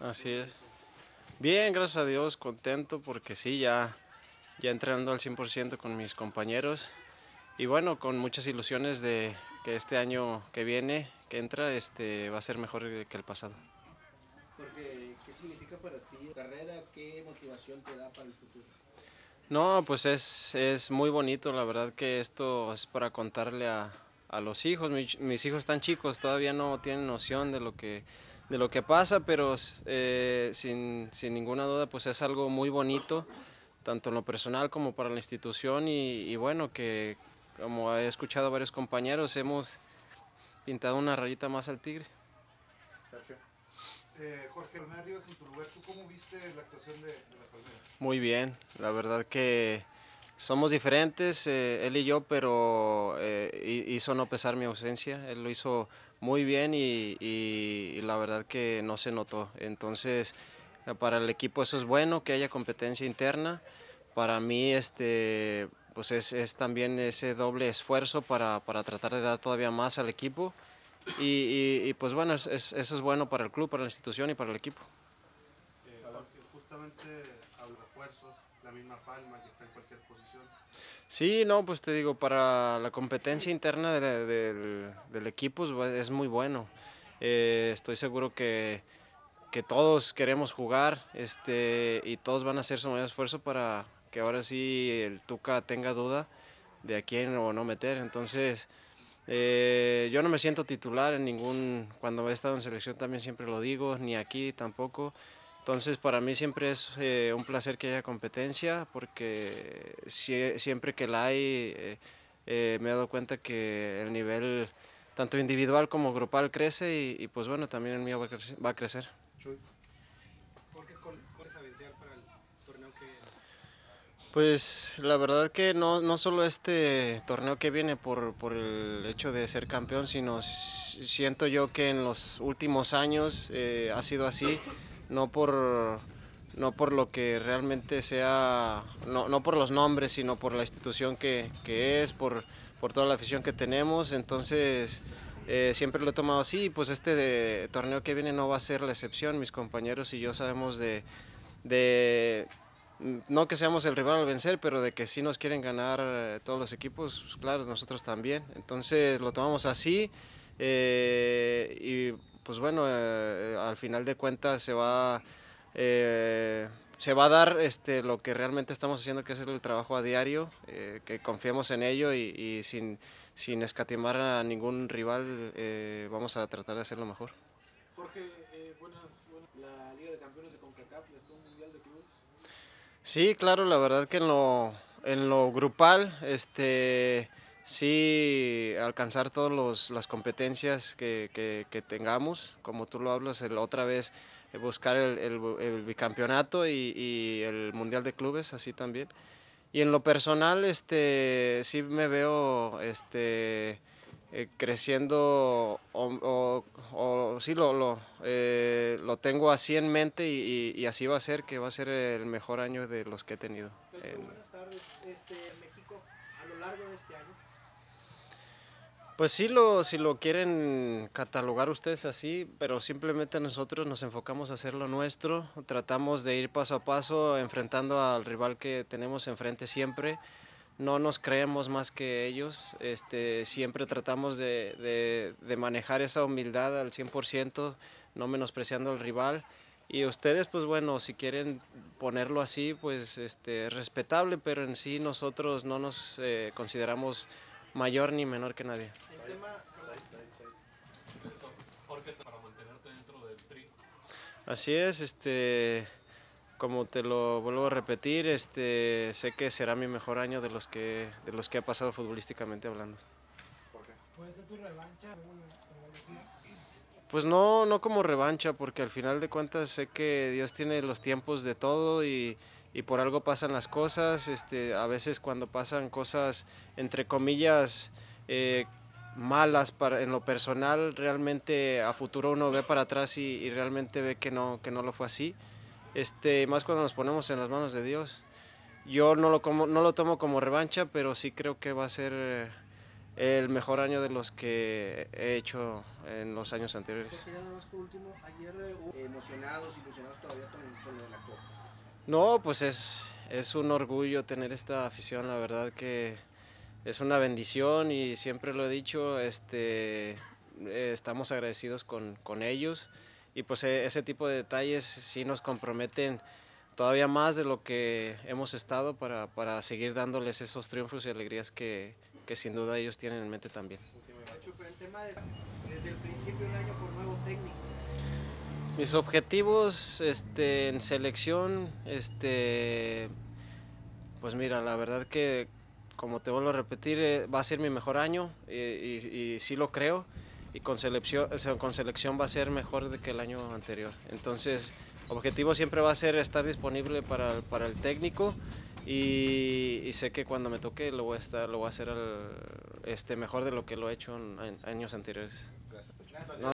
Así es. Bien, gracias a Dios, contento porque sí, ya, ya entrenando al 100% con mis compañeros y bueno, con muchas ilusiones de que este año que viene, que entra, este, va a ser mejor que el pasado. Jorge, ¿qué significa para ti carrera? ¿Qué motivación te da para el futuro? No, pues es, es muy bonito, la verdad que esto es para contarle a, a los hijos. mis, mis hijos están chicos, todavía no tienen noción de lo que de lo que pasa, pero eh, sin, sin, ninguna duda pues es algo muy bonito, tanto en lo personal como para la institución y, bueno, que como he escuchado a varios compañeros, hemos pintado una rayita más al tigre. Sergio. Eh, Jorge Ríos, en tu lugar, ¿tú cómo viste la actuación de, la Palmera? Muy bien, la verdad que somos diferentes, eh, él y yo, pero eh, hizo no pesar mi ausencia, él lo hizo muy bien y, la verdad que no se notó. Entonces, para el equipo eso es bueno, que haya competencia interna. Para mí, este, pues es, también ese doble esfuerzo para, tratar de dar todavía más al equipo. Y, pues bueno, eso es bueno para el club, para la institución y para el equipo. Justamente al refuerzo, la misma palma que está en cualquier posición. Sí, no, pues te digo, para la competencia interna del, equipo es muy bueno. Eh, estoy seguro que, todos queremos jugar este, y todos van a hacer su mayor esfuerzo para que ahora sí el Tuca tenga duda de a quién o no meter. Entonces, eh, yo no me siento titular en ningún, cuando he estado en selección también siempre lo digo, ni aquí tampoco. Entonces para mí siempre es eh, un placer que haya competencia porque siempre que la hay eh, eh, me he dado cuenta que el nivel tanto individual como grupal crece y, pues bueno, también el mío va a crecer. Va a crecer. Pues la verdad que no, no solo este torneo que viene por, por el hecho de ser campeón, sino siento yo que en los últimos años ha sido así no por, no por lo que realmente sea, no, no por los nombres, sino por la institución que, que es, por, por, toda la afición que tenemos. Entonces, eh, siempre lo he tomado así, pues este torneo que viene no va a ser la excepción. Mis compañeros y yo sabemos de, de no que seamos el rival al vencer, pero de que sí nos quieren ganar eh, todos los equipos, pues claro, nosotros también. Entonces lo tomamos así eh, y pues bueno, eh, al final de cuentas se va, eh, se va a dar este, lo que realmente estamos haciendo, que es el trabajo a diario, eh, que confiemos en ello y, sin, sin, escatimar a ningún rival vamos a tratar de hacerlo mejor. Jorge, buenas, la Liga de Campeones de CONCACAF un Mundial de Clubes. Sí, claro, la verdad que en lo, en lo grupal, este sí alcanzar todas las competencias que, tengamos, como tú lo hablas, el, otra vez eh, buscar el, bicampeonato y, el Mundial de Clubes, así también. Y en lo personal, este, sí me veo este, eh, creciendo, o, sí lo, lo, eh, lo, tengo así en mente y, así va a ser, que va a ser el mejor año de los que he tenido. buenas tardes, este, México, a lo largo de este año pues sí, lo, si lo quieren catalogar ustedes así, pero simplemente nosotros nos enfocamos a hacer lo nuestro, tratamos de ir paso a paso enfrentando al rival que tenemos enfrente siempre, no nos creemos más que ellos, este, siempre tratamos de, de, manejar esa humildad al 100%, no menospreciando al rival. Y ustedes, pues bueno, si quieren ponerlo así, pues este, respetable, pero en sí nosotros no nos eh, consideramos mayor ni menor que nadie. Así es, este, como te lo vuelvo a repetir, este, sé que será mi mejor año de los que, de los que ha pasado futbolísticamente hablando. ¿Puede ser tu revancha? Pues no, no como revancha, porque al final de cuentas sé que Dios tiene los tiempos de todo y, y por algo pasan las cosas. Este, a veces cuando pasan cosas, entre comillas, eh, malas para, en lo personal, realmente a futuro uno ve para atrás y, realmente ve que no, que no lo fue así. Este, más cuando nos ponemos en las manos de Dios. Yo no lo, como, no lo tomo como revancha, pero sí creo que va a ser el mejor año de los que he hecho en los años anteriores. Eh, emocionados, ilusionados todavía con, Copa. No, pues es, es un orgullo tener esta afición, la verdad que es una bendición y siempre lo he dicho, este, eh, estamos agradecidos con, con ellos y pues e- ese tipo de detalles sí nos comprometen todavía más de lo que hemos estado para, para seguir dándoles esos triunfos y alegrías que, que sin duda ellos tienen en mente también. Desde el principio un año por nuevo técnico. Mis objetivos este, en selección, este, pues mira, la verdad que, como te vuelvo a repetir, eh, va a ser mi mejor año y, y sí lo creo. Y con selección, o sea, con selección va a ser mejor de que el año anterior. Entonces, objetivo siempre va a ser estar disponible para, para el técnico y, y sé que cuando me toque lo voy a estar, lo voy a hacer al- este, mejor de lo que lo he hecho en, en años anteriores. No,